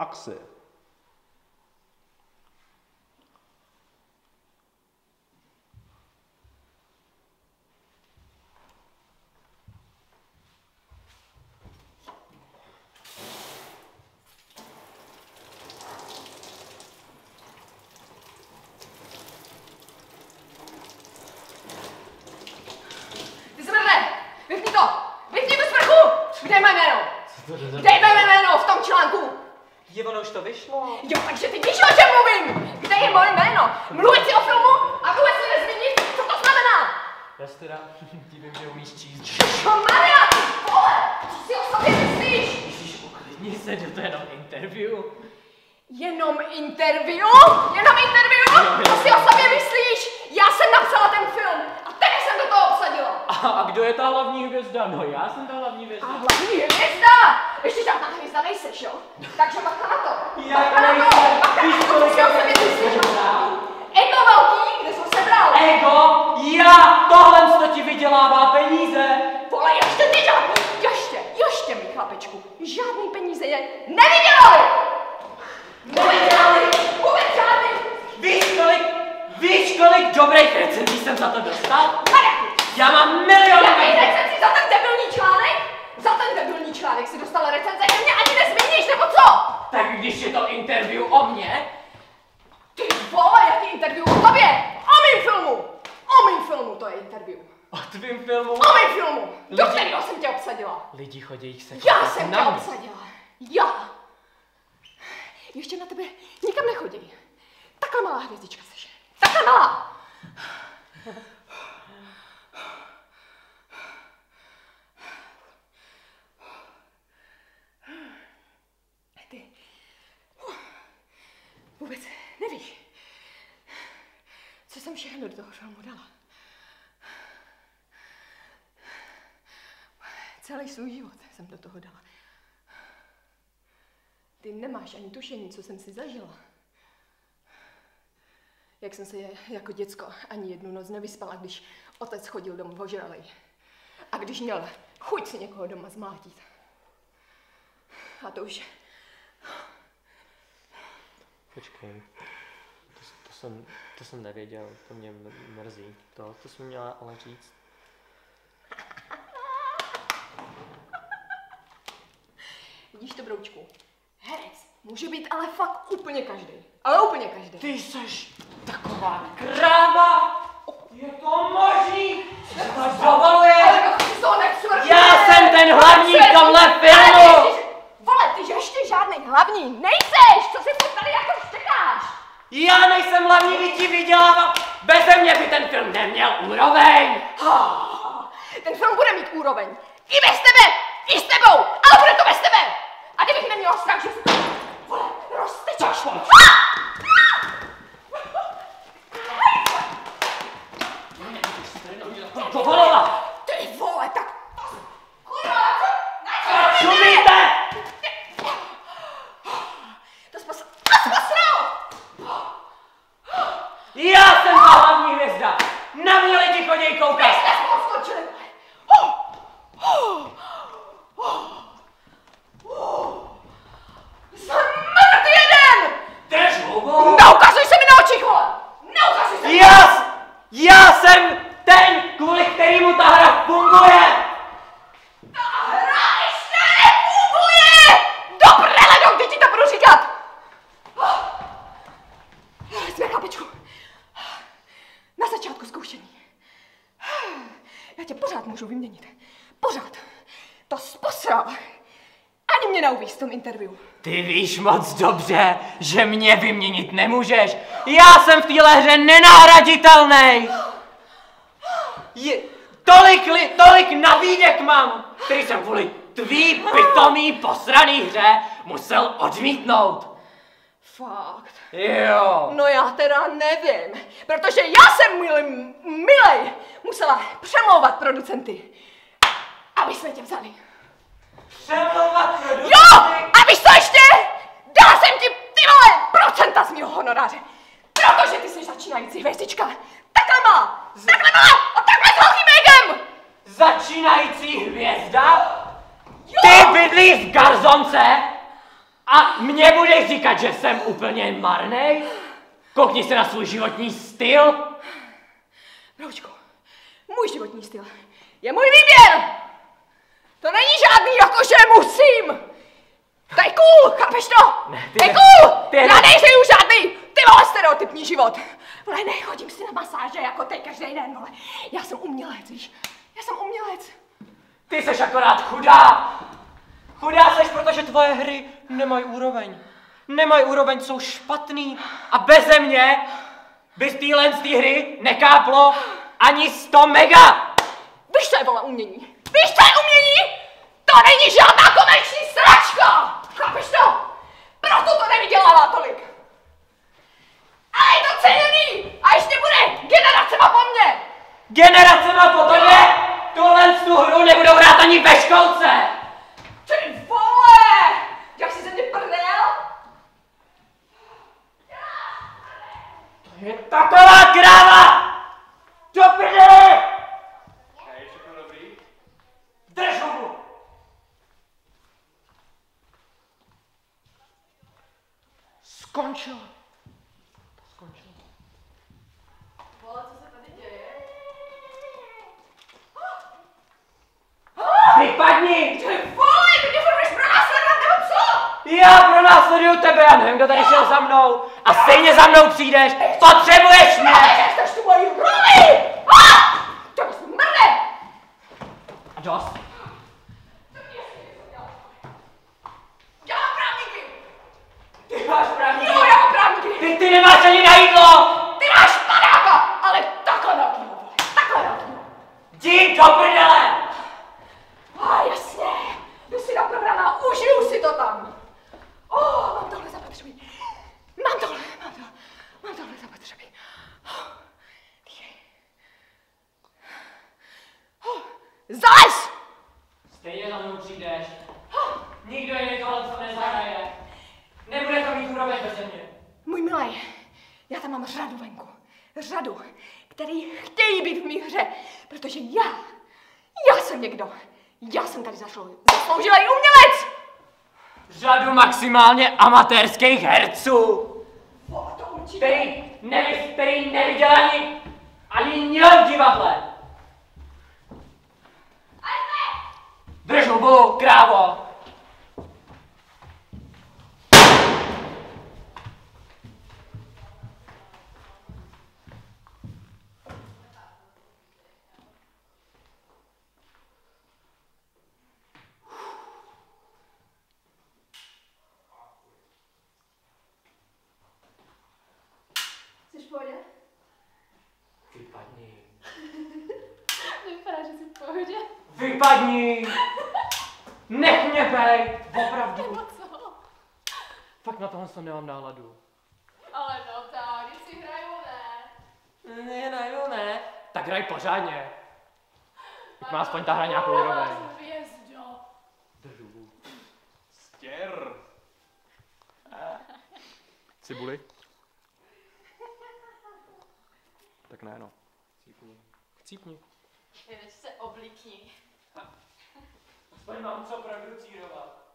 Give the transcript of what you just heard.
أقصى. divím, že umíš číst. Čo Maria, ty vole! Co si o sobě myslíš? Ježíš, uklidni se, že to je jenom interview. Jenom interview? Jenom interview? Co si o sobě myslíš? Já jsem napsala ten film a tebe jsem do toho obsadila. A, a kdo je ta hlavní hvězda? No já jsem ta hlavní A hvězda. hlavní hvězda! Ještě žádná hvězda nejseš, jo? Takže bacha na to. Jak bacha na to. nejsem? Bacha Víš, na to, co si o já sobě myslíš. Ego velký, kde jsem sebral? Ego, já, tohle co ti vydělává peníze. Vole, ještě ty žádný, ještě, ještě mi chlapečku, žádný peníze je nevydělali! Nevydělali, vůbec žádný! Víš kolik, víš kolik dobrých recenzí jsem za to dostal? Mareku, Já mám milion jaký recenzi za ten debilní článek? Za ten debilní článek si dostal recenze, že mě ani nezmíníš, nebo co? Tak když je to interview o mně, Ty vole, jaký interview o tobě? O mým filmu! O mým filmu to je interview. o tvým filmu, O mým filmu, do Lidi- kterého jsem tě obsadila. lidi chodí se Já jsem tě obsadila. Já. Ještě na tebe nikam nechodí. Takhle malá hvězdička seš. Takhle malá. Ty vůbec nevíš, všechno do toho filmu dala. Celý svůj život jsem do toho dala. Ty nemáš ani tušení, co jsem si zažila. Jak jsem se jako děcko ani jednu noc nevyspala, když otec chodil domů ožralej. A když měl chuť si někoho doma zmátit. A to už Počkej, jsem, to jsem nevěděl, to mě mrzí. To, to jsem měla ale říct. Vidíš to, broučku? Herec může být ale fakt úplně každý. Ale úplně každý. Ty seš taková kráva! Je to možný? Že to to nepřvrhne! Já jsem ten hlavní v tomhle filmu! Ale ty, ty, vole, ty že ještě žádný hlavní nejseš! Co si furt tady jako? Já nejsem hlavní, vy ti vydělávám. Beze mě by ten film neměl úroveň. Ten film bude mít úroveň. I bez tebe! I s tebou! Ale bude to bez tebe! A kdybych neměla strach, že se to... Vole, roztečeš! Dovolila! Ty vole, tak... Kurva, co? Na co? Čumíte! To jsi posral... To jsi posral! Já jsem ta hlavní hvězda. Na mě lidi chodí koukat. Jste spolu skočili! Smrt jeden! Drž hubu. Neukazuj se mi na očích, vole! Neukazuj se mi! Já, s- já jsem ten, kvůli kterému ta hra funguje. Ta hra ještě nefunguje! Do prdele, dokdy ti to budu říkat! Jsme chlapečku. Na začátku zkoušení. Já tě pořád můžu vyměnit. Pořád. To sposral. Ani mě neuvíš v tom interview. Ty víš moc dobře, že mě vyměnit nemůžeš. Já jsem v téhle hře nenahraditelný. Je, tolik, li, tolik nabídek mám, který jsem kvůli tvý pitomý posraný hře musel odmítnout. Fakt. Jo. No já teda nevím, protože já jsem milý, milej musela přemlouvat producenty, aby jsme tě vzali. Přemlouvat Jo! A víš co ještě? Dala jsem ti ty vole procenta z mého honoráře. Protože ty jsi začínající hvězdička. Takhle má! Takhle má! A takhle s velkým egem! Začínající hvězda? Ty bydlíš v garzonce? A mě budeš říkat, že jsem úplně marnej? Koukni se na svůj životní styl. Broučku, můj životní styl je můj výběr! To není žádný jako, že musím! To je cool, chápeš to? Ne, ty to je cool! ty Já ne- nejsem už žádný, ty vole, stereotypní život. Vole, nechodím si na masáže jako ty každý den, vole. Já jsem umělec, víš? Já jsem umělec. Ty seš akorát chudá. Chudá seš, protože tvoje hry nemají úroveň. Nemají úroveň, jsou špatný. A beze mě by z téhle z té hry nekáplo ani 100 mega. Víš, co je, vole, umění? Víš, co je umění? To není žádná komerční sračka! Chápeš to? Proto to nevydělává tolik. Ale je to ceněný! A ještě bude generacema po mně! Generacema po tobě tuhle tu hru nebudou hrát ani ve školce. Ty vole! Jak jsi ze mě prdel? To je taková kráva! Do prdele! Hej, všechno dobrý? Drž hubu! Skončilo. Skončilo. Vole, co se tady děje? Vypadni! Ty vole, ty mě budeš pronásledovat, nebo co? Já pronásleduju tebe, já nevím, kdo tady šel za mnou. A stejně za mnou přijdeš. Potřebuješ mě! Chceš tu moji roli! Ah! To je smrde! A dost. Já mám právníky! Ty máš pravdu. Jo, já mám právníky! Ty, ty nemáš ani na jídlo! Ty máš padáka! Ale takhle velkýho, vole, takhle velkýho! Jdi do prdele! A jasně, jdu si na probraná, užiju si to tam. O, oh, mám tohle zapotřebí. Mám tohle, mám tohle, mám tohle zapotřebí. Oh, dýchej. Oh, zalez! Stejně za mnou přijdeš. Nikdo jiný tohle co nezahraje. Nebude to mít úroveň bez mě. Můj milej, já tam mám řadu venku. Řadu, který chtějí být v mý hře, protože já, já jsem někdo. Já jsem tady zašel, zasloužilý umělec! Řadu maximálně amatérských herců. O, to určitě. Který, nevy, který neviděl ani, ani měl v divadle. Drž hubu, krávo. Pohodě? Vypadni. Vypadá, že jsi v pohodě. Vypadni. Nech mě bej. Opravdu. Nebo co? Fakt na tohle jsem nemám náladu. Ale no tak, když si hraju, ne. Ne, ne, jo, ne. Tak hraj pořádně. Teď má aspoň ta hra nějakou úroveň. Hvězdo. Stěr. Cibuli? Tak ne, no. Cípni. Cípni. Jdeš se oblíkni. Aspoň mám co producírovat.